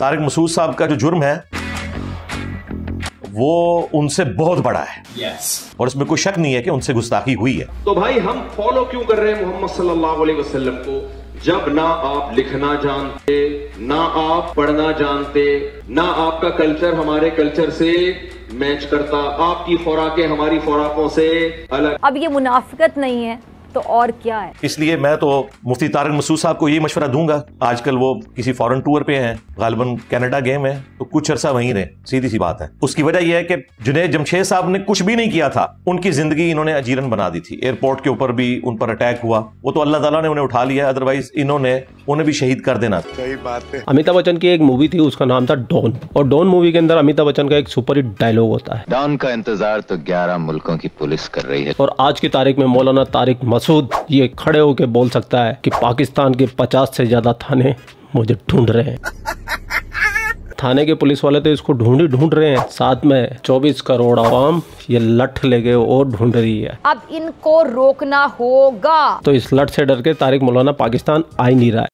तारिक मसूद साहब का जो जुर्म है वो उनसे बहुत बड़ा है। Yes. और इसमें कोई शक नहीं है कि उनसे गुस्ताखी हुई है। तो भाई हम फॉलो क्यों कर रहे हैं मोहम्मद सल्लल्लाहु अलैहि वसल्लम को? जब ना आप लिखना जानते ना आप पढ़ना जानते ना आपका कल्चर हमारे कल्चर से मैच करता आपकी खुराकें हमारी खुराकों से अलग। अब ये मुनाफिकत नहीं है। तो और क्या है? इसलिए मैं तो मुफ्ती तारक मसूद साहब को ये मशवरा दूँगा। आजकल वो किसी फॉरन टूर पे हैं गालबन कनाडा गए हैं तो कुछ अरसा वहीं रहे, सीधी सी बात है। उसकी वजह यह है कि जुनेद जमशेद साहब ने कुछ भी नहीं किया था, उनकी ज़िंदगी इन्होंने अजीरन बना दी थी। एयरपोर्ट के ऊपर भी उन पर अटैक हुआ, वो तो अल्लाह तला ने उन्हें उठा लिया अदरवाइज़ इन्होंने उन्हें भी शहीद कर देना। बात है। अमिताभ बच्चन की एक मूवी थी उसका नाम था डॉन और डॉन मूवी के अंदर अमिताभ बच्चन का एक सुपर हिट डायलॉग होता है। डॉन का इंतज़ार तो 11 मुल्कों की पुलिस कर रही है। और आज की तारीख में मौलाना तारिक मसूद ये खड़े होकर बोल सकता है की पाकिस्तान के 50 से ज़्यादा थाने मुझे ढूंढ रहे हैं। थाने के पुलिस वाले तो इसको ढूंढ ही ढूंढ रहे हैं। साथ में 24 करोड़ आवाम ये लठ लेके और ढूंढ रही है। अब इनको रोकना होगा। तो इस लठ से डर के तारिक मौलाना पाकिस्तान आ ही नहीं रहा है।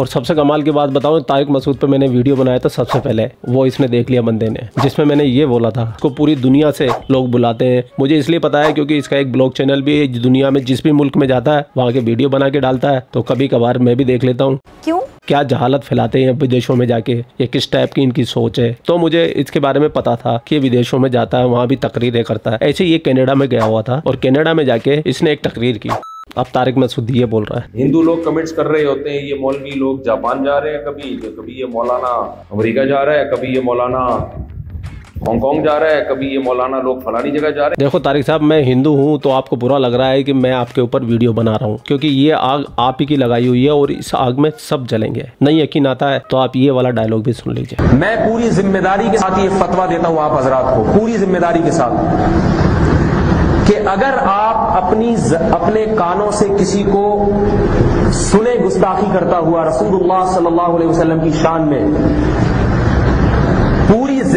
और सबसे कमाल की बात बताऊँ तारिक मसूद पे मैंने वीडियो बनाया था सबसे पहले। वो इसने देख लिया बंदे ने जिसमें मैंने ये बोला था इसको पूरी दुनिया से लोग बुलाते हैं। मुझे इसलिए पता है क्योंकि इसका एक ब्लॉग चैनल भी दुनिया में जिस भी मुल्क में जाता है वहाँ के वीडियो बना के डालता है। तो कभी कभार मैं भी देख लेता हूँ। क्यों? क्या जहालत फैलाते हैं विदेशों में जाके? ये किस टाइप की इनकी सोच है? तो मुझे इसके बारे में पता था कि विदेशों में जाता है, वहाँ भी तकरीरें करता है। ऐसे ये कनाडा में गया हुआ था और कनाडा में जाके इसने एक तकरीर की। अब तारिक मसूद ये बोल रहा है। हिंदू लोग कमेंट्स कर रहे होते हैं, ये मौलवी लोग जापान जा रहे हैं कभी? कभी ये मौलाना अमेरिका जा रहा है, कभी ये मौलाना हांगकांग जा रहा है कभी ये मौलाना लोग फलानी जगह जा रहे हैं। देखो तारिक साहब मैं हिंदू हूँ तो आपको बुरा लग रहा है कि मैं आपके ऊपर वीडियो बना रहा हूँ क्योंकि ये आग आप ही की लगाई हुई है और इस आग में सब जलेंगे। नहीं यकीन आता है तो आप ये वाला डायलॉग भी सुन लीजिए। मैं पूरी ज़िम्मेदारी के साथ ये फतवा देता हूँ आप हजरात को पूरी ज़िम्मेदारी के साथ। कि अगर आप अपनी ज, अपने कानों से किसी को सुने गुस्ताखी करता हुआ रसूलुल्लाह सल्लल्लाहु अलैहि वसल्लम की शान में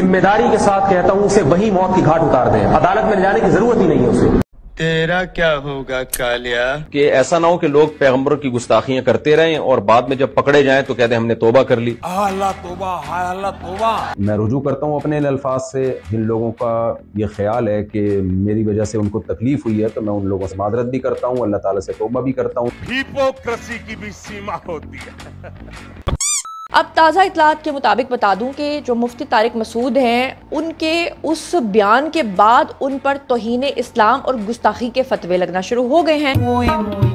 ज़िम्मेदारी के साथ कहता हूँ उसे वही मौत की घाट उतार दें। अदालत में जाने की ज़रूरत ही नहीं है उसे। तेरा क्या होगा कालिया? कि ऐसा ना हो कि लोग पैगंबरों की गुस्ताखियाँ करते रहें और बाद में जब पकड़े जाएँ तो कहते हैं हमने तोबा कर ली। अल्लाह तोबा हाय अल्लाह तोबा। मैं रुजू करता हूँ अपने अल्फाज से। जिन लोगों का ये ख्याल है कि मेरी वजह से उनको तकलीफ़ हुई है तो मैं उन लोगों से मादरत भी करता हूँ अल्लाह ताला से तोबा भी करता हूँ। हिपोक्रेसी की भी सीमा होती है। अब ताज़ा इतलात के मुताबिक बता दूँ कि जो मुफ्ती तारिक मसूद हैं उनके उस बयान के बाद उन पर तोहन इस्लाम और गुस्ताखी के फतवे लगना शुरू हो गए हैं। मोए मोए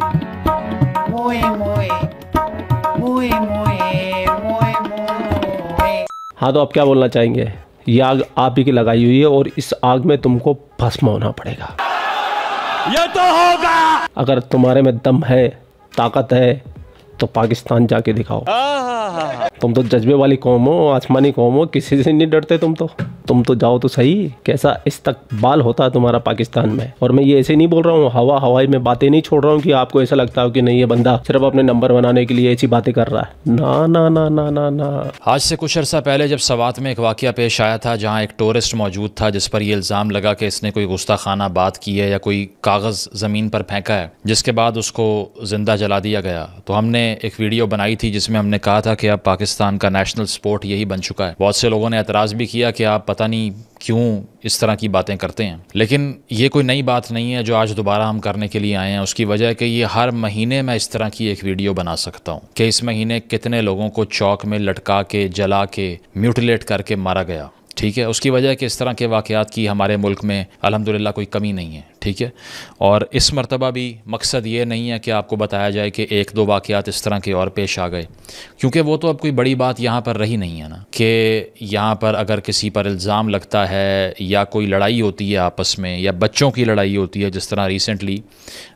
मोए मोए मोए मोए हाँ तो आप क्या बोलना चाहेंगे? ये आग आप ही की लगाई हुई है और इस आग में तुमको भस्म होना पड़ेगा। ये तो होगा। अगर तुम्हारे में दम है ताकत है तो पाकिस्तान जाके दिखाओ। तुम तो जज्बे वाली कौम हो आसमानी कौम हो किसी से नहीं डरते तुम तो। तुम तो जाओ तो सही। कैसा इस्तकबाल होता है तुम्हारा पाकिस्तान में? और मैं ये ऐसे नहीं बोल रहा हूँ, हवा, हवाई में बातें नहीं छोड़ रहा हूँ कि आपको ऐसा लगता हो कि नहीं, ये बंदा सिर्फ़ अपने नंबर बनाने के लिए ऐसी बातें कर रहा है। ना ना ना ना ना ना। आज से कुछ अर्सा पहले जब सवात में एक वाक़ पेश आया था, जहाँ एक टूरिस्ट मौजूद था, जिस पर यह इल्ज़ाम लगा कि इसने कोई गुस्ताखाना बात की है या कोई कागज़ ज़मीन पर फेंका है, जिसके बाद उसको ज़िंदा जला दिया गया। तो हमने एक वीडियो बनाई थी, जिसमें हमने कहा था कि अब पाकिस्तान का नेशनल स्पोर्ट यही बन चुका है। बहुत से लोगों ने एतराज़ भी किया कि आप पता नहीं क्यों इस तरह की बातें करते हैं। लेकिन ये कोई नई बात नहीं है जो आज दोबारा हम करने के लिए आए हैं। उसकी वजह है कि ये हर महीने मैं इस तरह की एक वीडियो बना सकता हूँ कि इस महीने कितने लोगों को चौक में लटका के, जला के, म्यूटिलेट करके मारा गया। ठीक है? उसकी वजह है कि इस तरह के वाक़ात की हमारे मुल्क में अलहमदिल्ला कोई कमी नहीं है। ठीक है? और इस मरतबा भी मकसद ये नहीं है कि आपको बताया जाए कि एक दो वाक़ात इस तरह के और पेश आ गए। क्योंकि वो तो अब कोई बड़ी बात यहाँ पर रही नहीं है ना, कि यहाँ पर अगर किसी पर इल्ज़ाम लगता है या कोई लड़ाई होती है आपस में, या बच्चों की लड़ाई होती है, जिस तरह रिसेंटली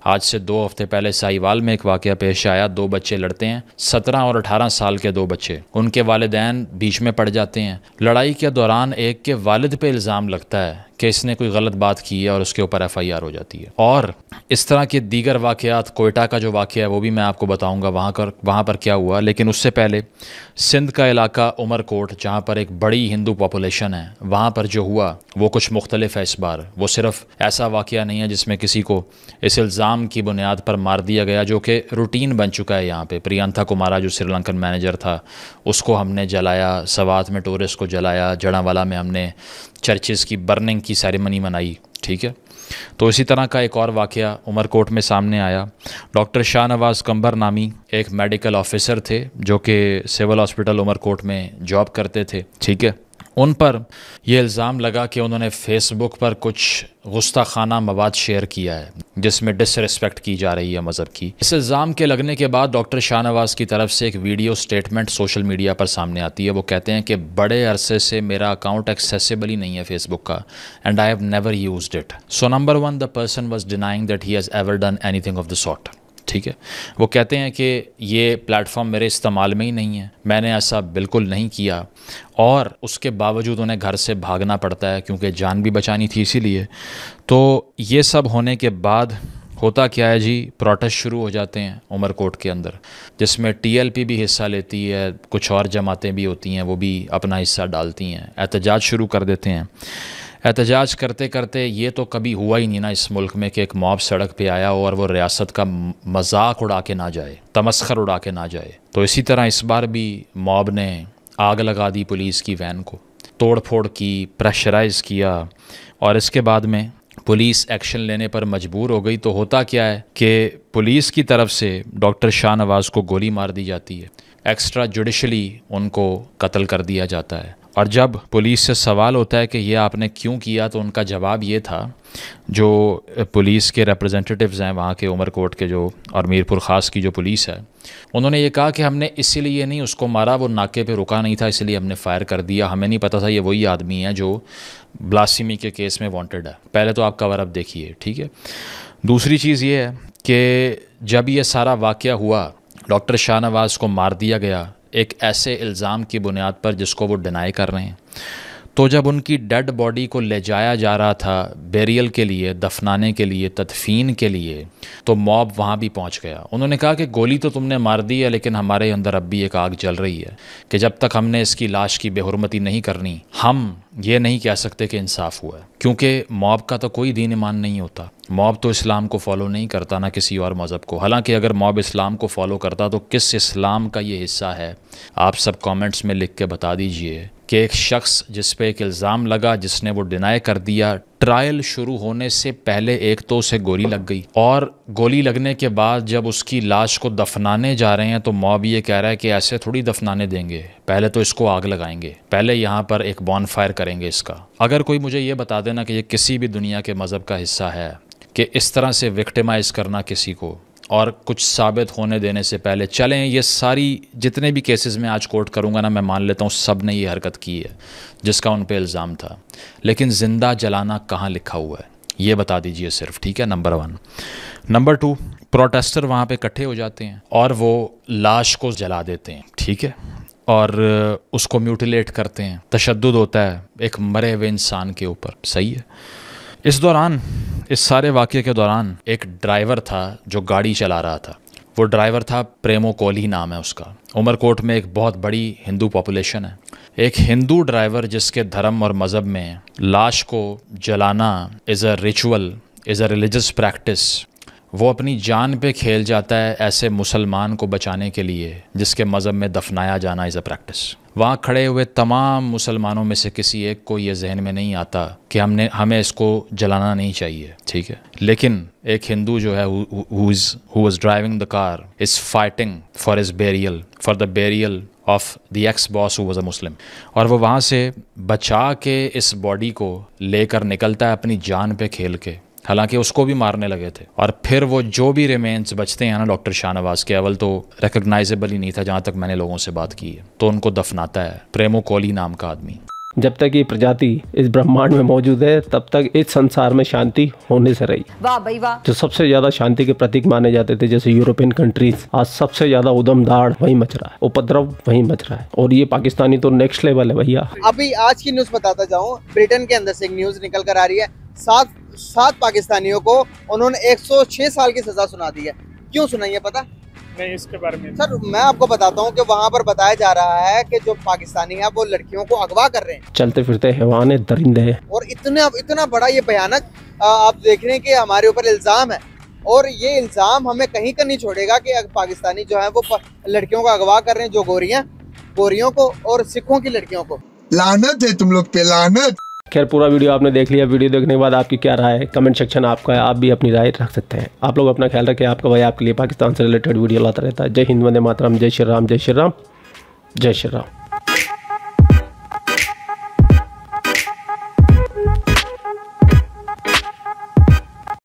आज से दो हफ़्ते पहले साहिवाल में एक वाक़ पेश आया, दो बच्चे लड़ते हैं, सत्रह और अठारह साल के दो बच्चे, उनके वालदेन बीच में पड़ जाते हैं। लड़ाई के दौरान एक के वालिद पे इल्ज़ाम लगता है कि इसने कोई गलत बात की है और उसके ऊपर एफ़ आई तैयार हो जाती है। और इस तरह के दीगर वाक़ात कोयटा का जो वाक़ है, वो भी मैं आपको बताऊँगा वहाँ कर, वहाँ पर क्या हुआ। लेकिन उससे पहले सिंध का इलाका उमरकोट, जहाँ पर एक बड़ी हिंदू पॉपुलेशन है, वहाँ पर जो हुआ, वो कुछ मुख्तलिफ़ है इस बार। वो सिर्फ़ ऐसा वाक़ नहीं है जिसमें किसी को इस इल्ज़ाम की बुनियाद पर मार दिया गया, जो कि रूटीन बन चुका है यहाँ पर प्रियंथा कुमारा, जो श्रीलंकन मैनेजर था, उसको हमने जलाया, सवात में टूरिस्ट को जलाया, जड़ावाला में हमने चर्चेज़ की बर्निंग की सेरेमनी मनाई, ठीक है? तो इसी तरह का एक और वाक़ उमरकोट में सामने आया। डॉक्टर शाहनवाज कंबर नामी एक मेडिकल ऑफिसर थे, जो कि सिविल हॉस्पिटल उमरकोट में जॉब करते थे, ठीक है? उन पर यह इल्ज़ाम लगा कि उन्होंने फ़ेसबुक पर कुछ गुस्ताखाना मवाद शेयर किया है, जिसमें डिसरिस्पेक्ट की जा रही है मज़हब की। इस इल्ज़ाम के लगने के बाद डॉक्टर शाहनवाज़ की तरफ़ से एक वीडियो स्टेटमेंट सोशल मीडिया पर सामने आती है। वो कहते हैं कि बड़े अरसे से मेरा अकाउंट एक्सेसिबल ही नहीं है फेसबुक का and I have never use it so number one the person was denying that he has ever done anything of the sort ठीक है। वो कहते हैं कि ये प्लेटफॉर्म मेरे इस्तेमाल में ही नहीं है। मैंने ऐसा बिल्कुल नहीं किया। और उसके बावजूद उन्हें घर से भागना पड़ता है क्योंकि जान भी बचानी थी इसीलिए। तो ये सब होने के बाद होता क्या है जी? प्रोटेस्ट शुरू हो जाते हैं उमरकोट के अंदर, जिसमें टीएलपी भी हिस्सा लेती है, कुछ और जमातें भी होती हैं, वो भी अपना हिस्सा डालती हैं, एहतजाज शुरू कर देते हैं। एहतजाज करते करते ये तो कभी हुआ ही नहीं ना इस मुल्क में कि एक मॉब सड़क पे आया हो और वो रियासत का मज़ाक उड़ा के ना जाए, तमस्खर उड़ा के ना जाए। तो इसी तरह इस बार भी मॉब ने आग लगा दी पुलिस की वैन को तोड़ फोड़ की, प्रेशराइज किया और इसके बाद में पुलिस एक्शन लेने पर मजबूर हो गई। तो होता क्या है कि पुलिस की तरफ़ से डॉक्टर शाह नवाज़ को गोली मार दी जाती है, एक्स्ट्रा जुडिशली उनको कत्ल कर दिया जाता है। और जब पुलिस से सवाल होता है कि ये आपने क्यों किया तो उनका जवाब ये था, जो पुलिस के रिप्रेजेंटेटिव्स हैं वहाँ के उमरकोट के जो और मीरपुर ख़ास की जो पुलिस है, उन्होंने ये कहा कि हमने इसीलिए नहीं, उसको मारा, वो नाके पे रुका नहीं था, इसलिए हमने फ़ायर कर दिया। हमें नहीं पता था ये वही आदमी है जो ब्लासिमी के केस में वांटेड है। पहले तो आप कवर अप देखिए, ठीक है? दूसरी चीज़ ये है कि जब ये सारा वाक़ हुआ डॉक्टर शाहनवाज़ को मार दिया गया एक ऐसे इल्ज़ाम की बुनियाद पर जिसको वो डिनाई कर रहे हैं। तो जब उनकी डेड बॉडी को ले जाया जा रहा था बेरियल के लिए, दफनाने के लिए, तदफीन के लिए तो मॉब वहाँ भी पहुँच गया। उन्होंने कहा कि गोली तो तुमने मार दी है, लेकिन हमारे अंदर अब भी एक आग जल रही है कि जब तक हमने इसकी लाश की बेहरमती नहीं करनी, हम ये नहीं कह सकते कि इंसाफ हुआ है। क्योंकि मॉब का तो कोई दीन ईमान नहीं होता। मॉब तो इस्लाम को फॉलो नहीं करता, ना किसी और मज़हब को। हालाँकि अगर मॉब इस्लाम को फॉलो करता तो किस इस्लाम का ये हिस्सा है? आप सब कमेंट्स में लिख के बता दीजिए। कि एक शख्स जिस पे एक इल्ज़ाम लगा, जिसने वो डिनाई कर दिया ट्रायल शुरू होने से पहले एक तो उसे गोली लग गई। और गोली लगने के बाद जब उसकी लाश को दफनाने जा रहे हैं तो मॉब ये कह रहा है कि ऐसे थोड़ी दफनाने देंगे। पहले तो इसको आग लगाएँगे। पहले यहाँ पर एक बॉन फायर करेंगे इसका। अगर कोई मुझे ये बता देना कि ये किसी भी दुनिया के मज़हब का हिस्सा है, कि इस तरह से विक्टिमाइज़ करना किसी को और कुछ साबित होने देने से पहले, चलें, ये सारी जितने भी केसेस में आज कोर्ट करूँगा ना, मैं मान लेता हूँ सबने ये हरकत की है, जिसका उन पर इल्ज़ाम था। लेकिन ज़िंदा जलाना कहाँ लिखा हुआ है? ये बता दीजिए सिर्फ़, ठीक है? Number one number two protester वहाँ पे इकट्ठे हो जाते हैं और वो लाश को जला देते हैं, ठीक है? और उसको म्यूटिलेट करते हैं। तशद होता है एक मरे हुए इंसान के ऊपर, सही है? इस दौरान इस सारे वाक्य के दौरान एक ड्राइवर था जो गाड़ी चला रहा था। वो ड्राइवर था प्रेमो कोहली नाम है उसका। उमरकोट में एक बहुत बड़ी हिंदू पॉपुलेशन है। एक हिंदू ड्राइवर जिसके धर्म और मज़हब में लाश को जलाना is a ritual is a religious practice वो अपनी जान पे खेल जाता है ऐसे मुसलमान को बचाने के लिए, जिसके मज़हब में दफनाया जाना इज़ अ प्रैक्टिस वहाँ खड़े हुए तमाम मुसलमानों में से किसी एक को ये जहन में नहीं आता कि हमने, हमें इसको जलाना नहीं चाहिए, ठीक है? लेकिन एक हिंदू जो है who was driving the car is fighting for is burial for the burial of the ex boss who was a Muslim और वो वहाँ से बचा के इस बॉडी को लेकर निकलता है अपनी जान पे खेल के। हालाँकि उसको भी मारने लगे थे। और फिर वो जो भी रिमेन्स बचते हैं ना डॉक्टर शाहनवाज के अवल तो रिकग्नाइजेबल ही नहीं था जहाँ तक मैंने लोगों से बात की है। तो उनको दफनाता है प्रेमो कोली नाम का आदमी। जब तक ये प्रजाति इस ब्रह्मांड में मौजूद है तब तक इस संसार में शांति होने से रही। वाह भाई वाह। जो सबसे ज़्यादा शांति के प्रतीक माने जाते थे जैसे यूरोपियन कंट्रीज़ आज सबसे ज़्यादा उदम दाड़ वही मच रहा है उपद्रव वही मच रहा है। और ये पाकिस्तानी तो नेक्स्ट लेवल है भैया। अभी आज की न्यूज़ बताता जाऊँ ब्रिटेन के अंदर से एक न्यूज़ निकल कर आ रही है। सात सात पाकिस्तानियों को उन्होंने 106 साल की सजा सुना दी है। क्यों सुनाई है पता? नहीं इसके बारे में सर मैं आपको बताता हूँ कि वहाँ पर बताया जा रहा है कि जो पाकिस्तानी है वो लड़कियों को अगवा कर रहे हैं। चलते फिरते हैवान है दरिंदे हैं। और इतना इतना बड़ा ये भयानक आप देख रहे हैं कि हमारे ऊपर इल्ज़ाम है। और ये इल्ज़ाम हमें कहीं का नहीं छोड़ेगा कि पाकिस्तानी जो है वो लड़कियों को अगवा कर रहे हैं जो गोरियाँ गोरियों को और सिखों की लड़कियों को। लानत है तुम लोग पे लानत। खैर, पूरा वीडियो आपने देख लिया। वीडियो देखने के बाद आपकी क्या राय है? कमेंट सेक्शन आपका है आप भी अपनी राय रख सकते हैं। आप लोग अपना ख्याल रखें। आपका भाई आपके लिए पाकिस्तान से रिलेटेड वीडियो लाता रहता है। जय हिंद, वंदे मातराम। जय श्री राम, जय श्री राम, जय श्री राम।